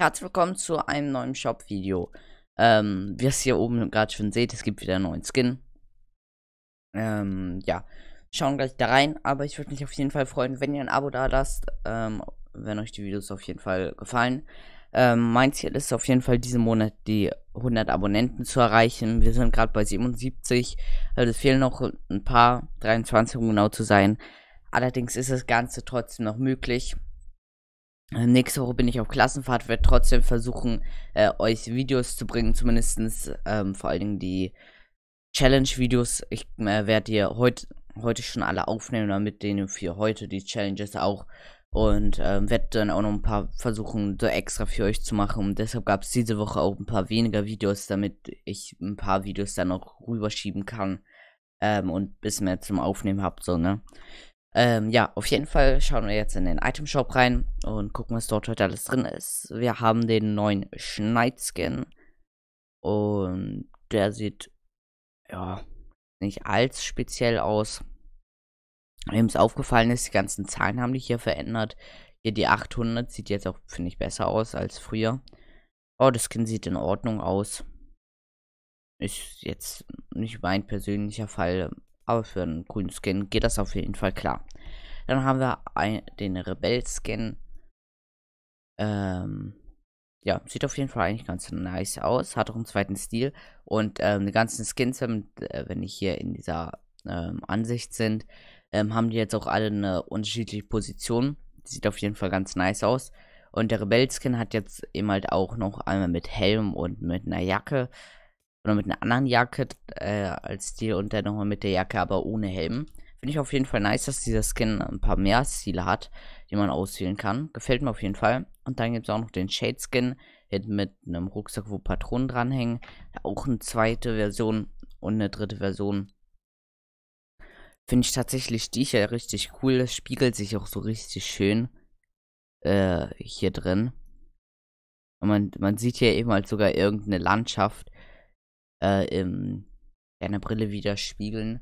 Herzlich willkommen zu einem neuen Shop-Video. Ähm, wie ihr es hier oben gerade schon seht, es gibt wieder einen neuen Skin. Ähm, ja, schauen gleich da rein, aber ich würde mich auf jeden Fall freuen, wenn ihr ein Abo da lasst, ähm, wenn euch die Videos auf jeden Fall gefallen. Ähm, mein Ziel ist auf jeden Fall diesen Monat die 100 Abonnenten zu erreichen. Wir sind gerade bei 77, also es fehlen noch ein paar, 23 um genau zu sein. Allerdings ist das Ganze trotzdem noch möglich. Äh, nächste Woche bin ich auf Klassenfahrt, werde trotzdem versuchen, äh, euch Videos zu bringen, zumindest ähm, vor allen Dingen die Challenge-Videos. Ich äh, werde dir heute heute schon alle aufnehmen, damit denen für heute die Challenges auch. Und ähm, werde dann auch noch ein paar versuchen, so extra für euch zu machen. Und deshalb gab es diese Woche auch ein paar weniger Videos, damit ich ein paar Videos dann noch rüberschieben kann. Ähm, und bis mehr zum Aufnehmen habt, so, ne? Ähm, ja, auf jeden Fall schauen wir jetzt in den Item Shop rein und gucken, was dort heute alles drin ist. Wir haben den neuen Schneid-Skin. Und der sieht, ja, nicht allzu speziell aus. Wem es aufgefallen ist, die ganzen Zahlen haben die hier verändert. Hier die 800 sieht jetzt auch, finde ich, besser aus als früher. Oh, das Skin sieht in Ordnung aus. Ist jetzt nicht mein persönlicher Fall. Aber für einen grünen Skin geht das auf jeden Fall klar. Dann haben wir ein, den Rebell-Skin. Ähm, ja, sieht auf jeden Fall eigentlich ganz nice aus. Hat auch einen zweiten Stil. Und ähm, die ganzen Skins, wenn, äh, die hier in dieser ähm, Ansicht sind, ähm, haben die jetzt auch alle eine unterschiedliche Position. Sieht auf jeden Fall ganz nice aus. Und der Rebell-Skin hat jetzt eben halt auch noch einmal mit Helm und mit einer Jacke oder mit einer anderen Jacke äh, als Stil und dann nochmal mit der Jacke, aber ohne Helm. Finde ich auf jeden Fall nice, dass dieser Skin ein paar mehr Stile hat, die man auswählen kann. Gefällt mir auf jeden Fall. Und dann gibt es auch noch den Shade Skin mit einem Rucksack, wo Patronen dranhängen. Auch eine zweite Version und eine dritte Version. Finde ich tatsächlich die hier richtig cool. Das spiegelt sich auch so richtig schön äh, hier drin. Und man, man sieht hier eben halt sogar irgendeine Landschaft äh, in der Brille widerspiegeln.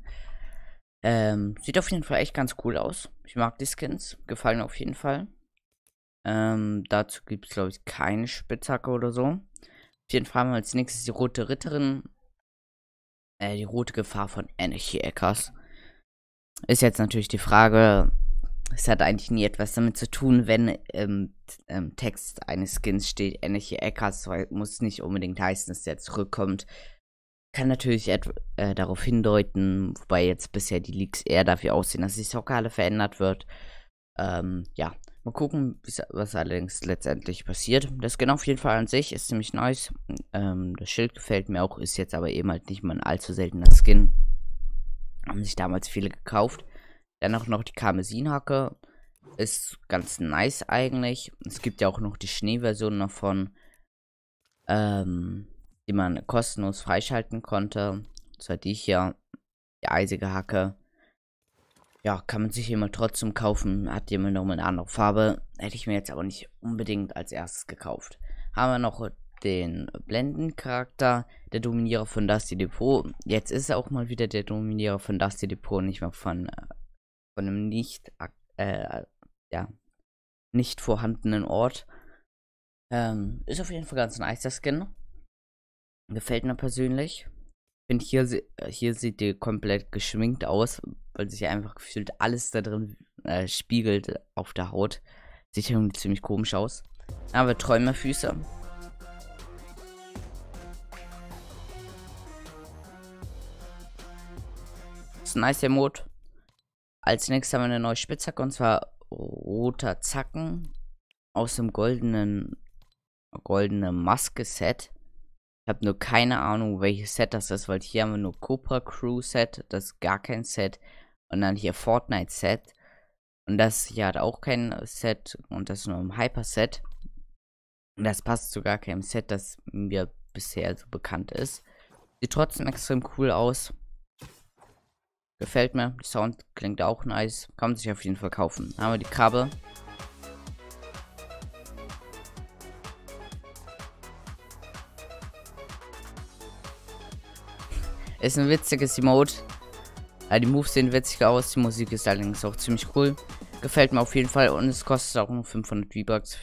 Ähm, sieht auf jeden Fall echt ganz cool aus. Ich mag die Skins. Gefallen auf jeden Fall. Ähm, dazu gibt es, glaube ich, keine Spitzhacke oder so. Auf jeden Fall haben wir als nächstes die rote Ritterin. Äh, die rote Gefahr von Anarchy Eckers. Ist jetzt natürlich die Frage, es hat eigentlich nie etwas damit zu tun, wenn im ähm, Text eines Skins steht Anarchy Eckers, muss nicht unbedingt heißen, dass der zurückkommt kann natürlich äh, darauf hindeuten, wobei jetzt bisher die Leaks eher dafür aussehen, dass die Sockhalle verändert wird. Ähm, ja, mal gucken, was allerdings letztendlich passiert. Das Skin auf jeden Fall an sich ist ziemlich nice. Ähm, das Schild gefällt mir auch, ist jetzt aber eben halt nicht mal ein allzu seltener Skin. Haben sich damals viele gekauft. Dann auch noch die Karmesinhacke. Ist ganz nice eigentlich. Es gibt ja auch noch die Schneeversion davon. Ähm, die man kostenlos freischalten konnte. Das war die hier, die eisige Hacke. Ja, kann man sich immer trotzdem kaufen. Hat jemand noch eine andere Farbe. Hätte ich mir jetzt aber nicht unbedingt als erstes gekauft. Haben wir noch den Blendencharakter, der Dominierer von Dusty Depot. Jetzt ist er auch mal wieder der Dominierer von Dusty Depot, nicht mehr von, äh, von einem nicht, äh, ja, nicht vorhandenen Ort. Ähm, ist auf jeden Fall ganz nice, der Skin. Gefällt mir persönlich. Ich finde, hier, hier sieht die komplett geschminkt aus, weil sich einfach gefühlt alles da drin äh, spiegelt auf der Haut. Sieht irgendwie ziemlich komisch aus. Aber Träumerfüße. Ist ein nice Emote. Als nächstes haben wir eine neue Spitzhacke und zwar roter Zacken aus dem goldenen goldene Maske-Set habe nur keine Ahnung, welches Set das ist, weil hier haben wir nur Cobra Crew Set, das ist gar kein Set. Und dann hier Fortnite Set. Und das hier hat auch kein Set und das ist nur ein Hyper Set. Und das passt zu gar keinem Set, das mir bisher so bekannt ist. Sieht trotzdem extrem cool aus. Gefällt mir. Sound klingt auch nice. Kann man sich auf jeden Fall kaufen. Dann haben wir die Krabbe. Ist ein witziges Emote. Ja, die Moves sehen witzig aus, die Musik ist allerdings auch ziemlich cool. gefällt mir auf jeden Fall und es kostet auch nur 500 V-Bucks.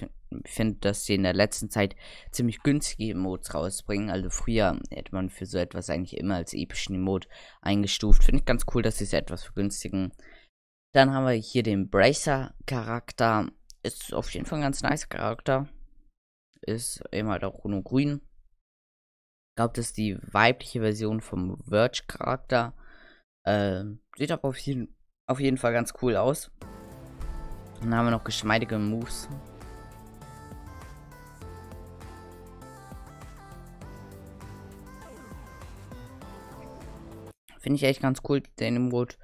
Ich finde, dass sie in der letzten Zeit ziemlich günstige Emotes rausbringen. Also früher hätte man für so etwas eigentlich immer als epischen Emote eingestuft. Finde ich ganz cool, dass sie es etwas vergünstigen. Dann haben wir hier den Bracer-Charakter. Ist auf jeden Fall ein ganz nice Charakter. Ist eben halt auch nur grün. Glaube, das ist die weibliche Version vom Verge-Charakter. Äh, sieht aber auf jeden, auf jeden Fall ganz cool aus. Dann haben wir noch geschmeidige Moves. Finde ich echt ganz cool, den Emote.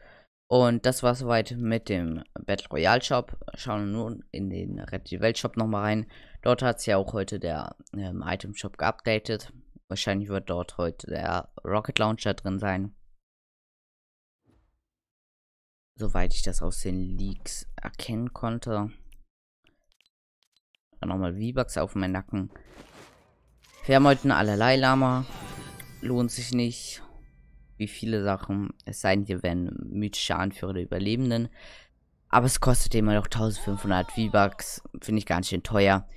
Und das war soweit mit dem Battle Royale Shop. Schauen wir nun in den Red die Welt Shop nochmal rein. Dort hat es ja auch heute der ähm, Item Shop geupdatet. Wahrscheinlich wird dort heute der Rocket Launcher drin sein. Soweit ich das aus den Leaks erkennen konnte. Dann nochmal V-Bucks auf meinen Nacken. Wir haben eine allerlei Lama. Lohnt sich nicht wie viele Sachen. Es sei denn, hier werden mythische Anführer der Überlebenden. Aber es kostet immer noch 1500 V-Bucks. Finde ich ganz schön teuer.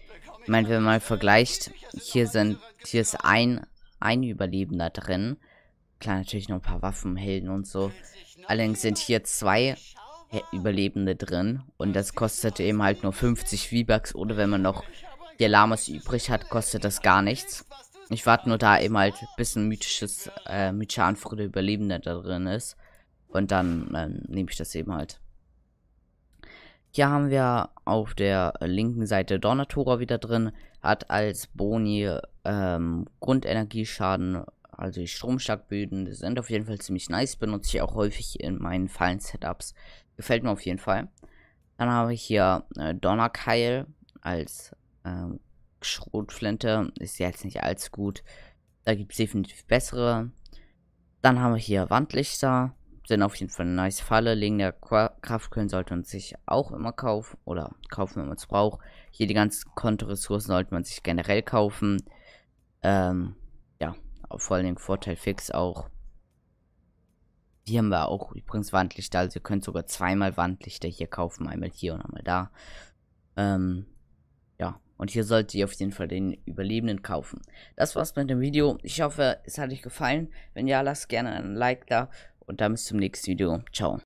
Ich meine, wenn man mal vergleicht, hier sind, hier ist ein, ein Überlebender drin. Klar, natürlich noch ein paar Waffen, Helden und so. Allerdings sind hier zwei Überlebende drin. Und das kostet eben halt nur 50 V-Bucks. Oder wenn man noch die Lamas übrig hat, kostet das gar nichts. Ich warte nur da eben halt, bis ein mythisches, äh, mythische Anführer der Überlebende da drin ist. Und dann ähm, nehme ich das eben halt. Hier haben wir auf der linken Seite Donatora wieder drin. Hat als Boni ähm, Grundenergieschaden, also die Stromstarkböden. Die sind auf jeden Fall ziemlich nice. Benutze ich auch häufig in meinen Fallen-Setups. Gefällt mir auf jeden Fall. Dann habe ich hier äh, Donnerkeil als ähm, Schrotflinte ist jetzt nicht allzu gut. Da gibt es definitiv bessere. Dann haben wir hier Wandlichter. Sind auf jeden Fall eine nice Falle. Legen der Kraftkühlen sollte man sich auch immer kaufen. Oder kaufen, wenn man es braucht. Hier die ganzen Kontoressourcen sollte man sich generell kaufen. Ähm, ja, vor allem Vorteil fix auch. Hier haben wir auch übrigens Wandlichter. Also ihr könnt sogar zweimal Wandlichter hier kaufen. Einmal hier und einmal da. Ähm, ja, und hier solltet ihr auf jeden Fall den Überlebenden kaufen. Das war's mit dem Video. Ich hoffe, es hat euch gefallen. Wenn ja, lasst gerne ein Like da. Und dann bis zum nächsten Video. Ciao.